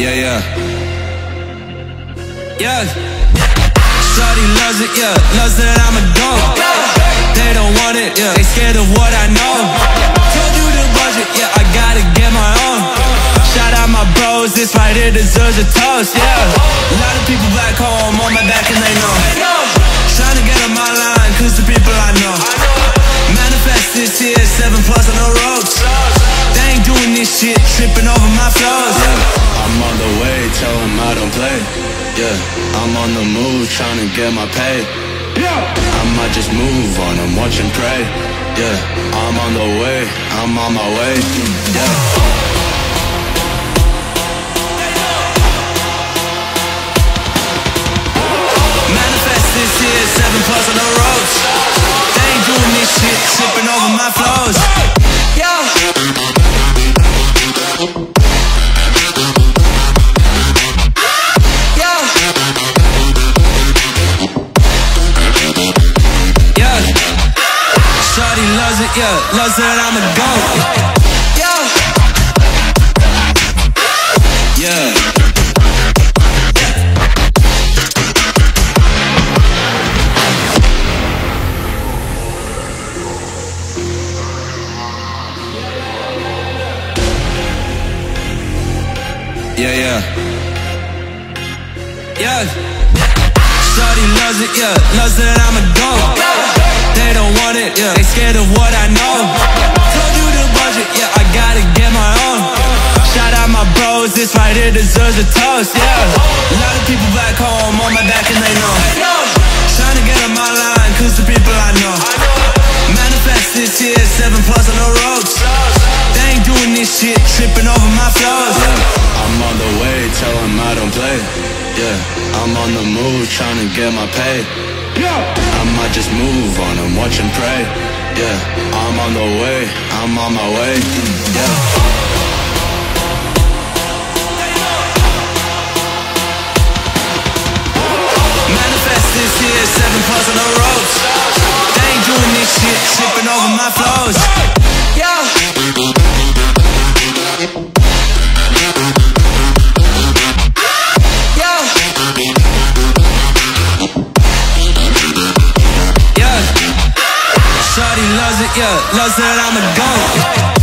Yeah, yeah. Yeah. Shorty loves it, yeah. Loves that I'm a dog. They don't want it, yeah. They scared of what I know. Told you the budget, yeah. I gotta get my own. Shout out my bros, this right here deserves a toast, yeah. A lot of people back home on my tell them I don't play. Yeah, I'm on the move, trying to get my pay. Yeah, I might just move on and watch and pray. Yeah, I'm on the way, I'm on my way. Yeah. Manifest this here, seven plus on the ropes. They ain't doing this shit, tripping over my flows. Loves that I'm a goat. Yeah. Yeah. Yeah, yeah. Yeah. Shorty loves it, yeah. Loves that I'm a goat. They it, yeah. They scared of what I know. Told you the budget, yeah. I gotta get my own. Shout out my bros, this right here deserves a toast, yeah. A lot of people back home on my back and they know. Trying to get on my line, cause the people I know. Manifest this here, seven plus on the ropes. They ain't doing this shit, tripping over my flows. I'm on the way, tell them I don't play. Yeah, I'm on the move, trying to get my pay. Yeah. I might just move on and and pray. Yeah, I'm on the way, I'm on my way. Yeah. Manifest this here, seven plus on the ropes. They ain't doing this shit, tripping over my flows. Yeah. Loves that I'm a goat.